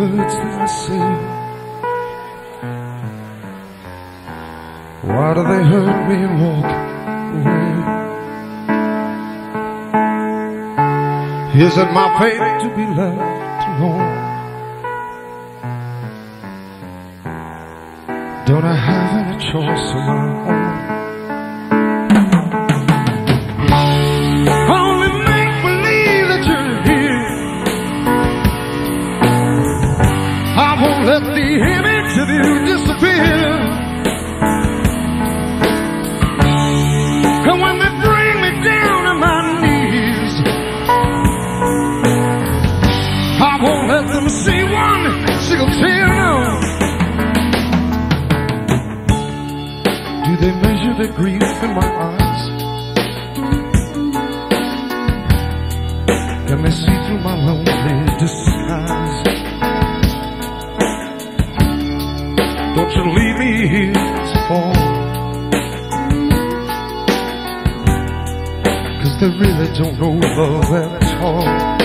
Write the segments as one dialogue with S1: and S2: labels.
S1: words that I say? Why do they hurt me and walk away? Is it my fate to be left alone? Don't I have any choice of my own? Only make believe that you're here. I won't let the image of you disappear. And when they bring me down to my knees, I won't let them see one single tear. The grief in my eyes? Can they see through my lonely disguise? Don't you leave me here to fall Cause they really don't know love at all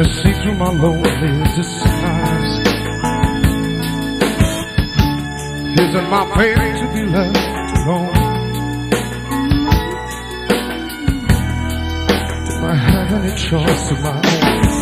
S1: They see through my lonely disguise? Is it my fate to be left alone? Do I have any choice of my own?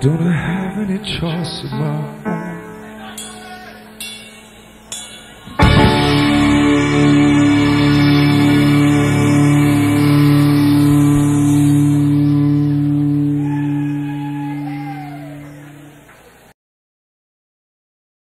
S1: Don't I have any choice of my own.